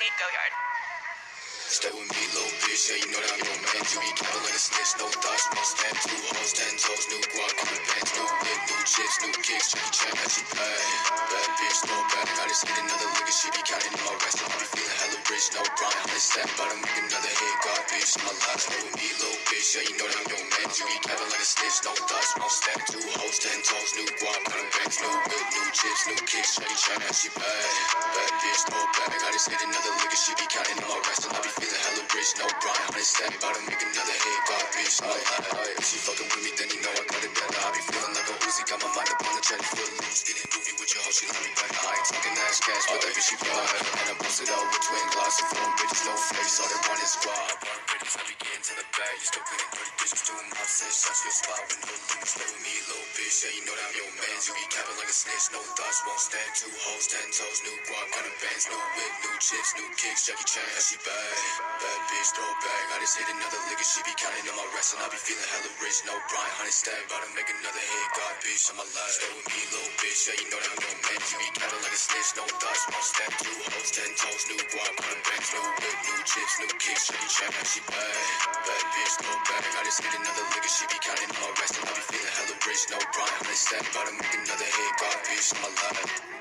Nate Goyard. Stay with me, little bitch. Yeah, you know that I'm your man. You be counting like a snitch. No thoughts, must stand. Two hoes, ten toes. New guac in the. New whip, new chips, new kicks. Jackie Chan, that you pay. Bad bitch, no bad. I just hit another and she be counting in my rest. I be feeling hella rich. No Brian, hundred step. About to make another hit. God, bitch, my life. Stay with me, little bitch. Yeah, you know that I'm your man. You be counting like a snitch. No thoughts, must stand. Two hoes, ten toes. New guac in the chips, new kicks. Jackie Chan, that she pay. Bad bitch, no bad. I just hit another and she be counting in my rest. And I be feeling hella rich. No Brian, hundred step. About to make another hit. God, bitch, my life. If she fucking with me, then you know I got it better. I be feeling like a Uzi. Got my mind up on the jet. feel loose. Getting movie with your hoe. She let me back. I ain't talking ass cash, but that bitch she fly. And I posted out with twin glass and phone bitches. No face. All they want is squad. Bought bitches. I be getting to the bag. You still playing dirty bitches. Doing my sense. Touch your spot with no loose. Play with me, Yeah, you know that I'm your man. You be capping like a snitch. No thoughts. Won't stand. Two hoes, ten toes. New guap. Got a bands. New whip. New chips. New kicks. Jackie Chan. She bad. Bad bitch. Throw back. I just hit another lick she be counting on my rest. And I be feeling hella rich. No Brian. Hundred stack. About to make another hit. God, bitch. On my life. Stay with me, little bitch. Yeah, you know that I'm your man. You be counting like a snitch. No thoughts. Won't stand. Two hoes, ten toes. New guap. Got a bands. New whip. New chips. New kicks. Jackie Chan. She bad. Bad bitch. Throw back. I just hit another lick she be counting rich. No. Hundred stack. About to make another hit. God, bitch. On my life.